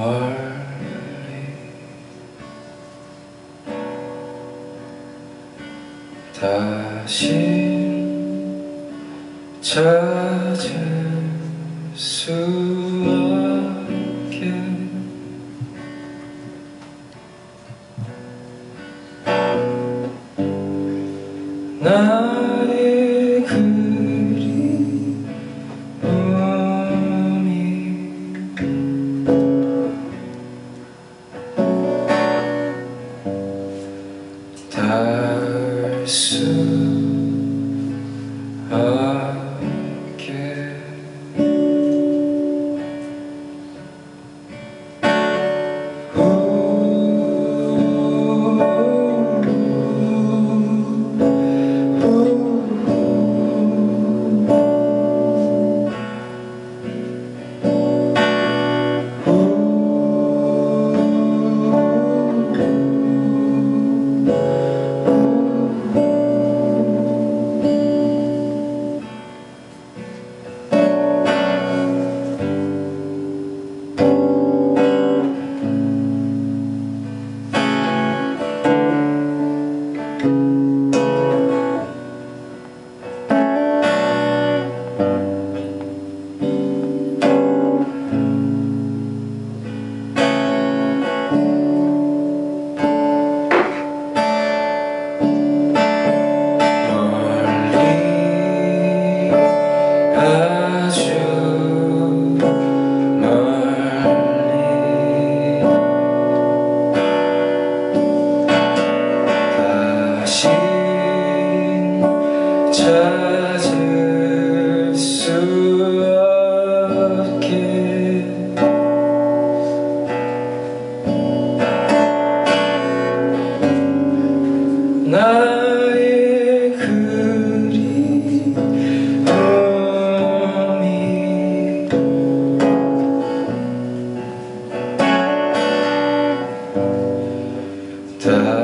멀리 다시 찾을 수 I, I time.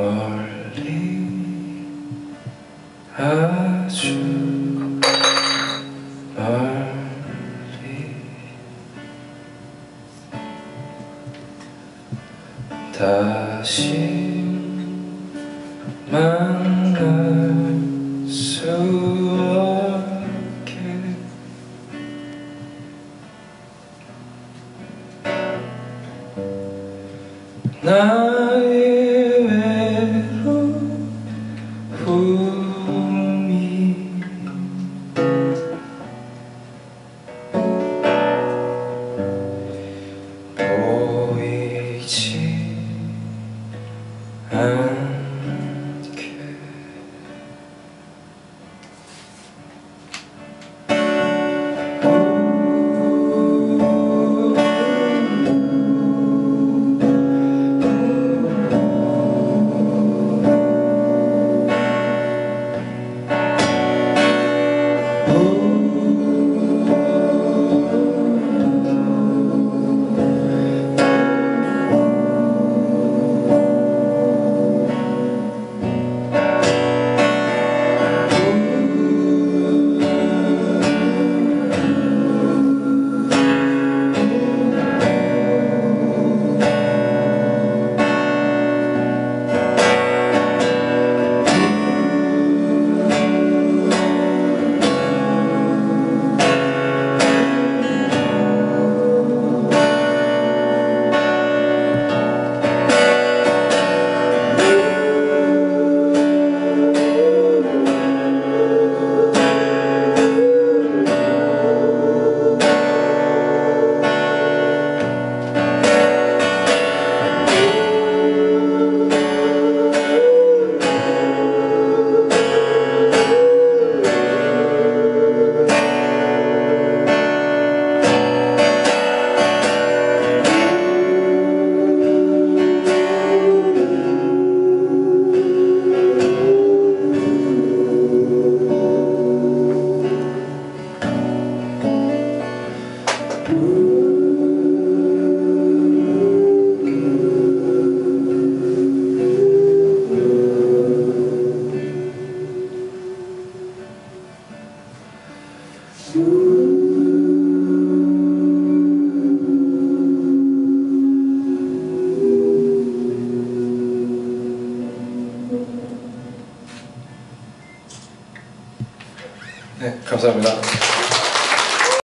멀리 아주 멀리 다시 만날 수 없게. 나 감사합니다.